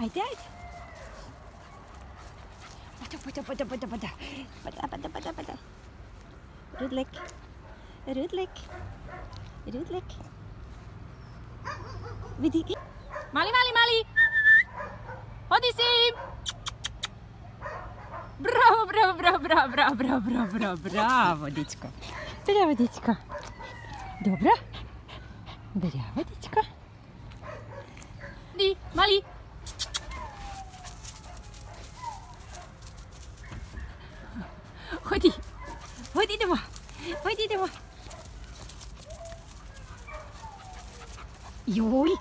Ajde, ajde. Pojde, pojde, pojde, pojde, pojde. Pojde, pojde, pojde, pojde. Rudlek. Rudlek. Rudlek. Vidi. Mali, mali, mali. Hodi si. Bravo, bravo, bravo, bravo, bravo, bravo, bravo, bravo, bravo, dičko. Bravo, dičko. Dobro. Bravo, dičko. Di, mali. ほいでほいででも。ほいででも。よい。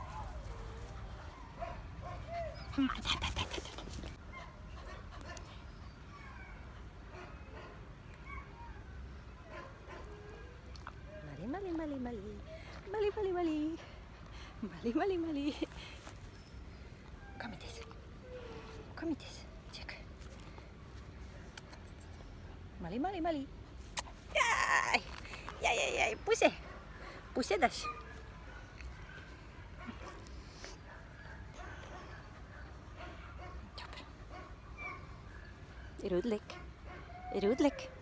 まだだだだマリマリマリマリマリマリマリマリマリマリマリ神です。神です。Mali, mali, mali. Jaj. Jaj, jaj, jaj. Pusie. Pusie daš. Dobro. Rudlik. Rudlik.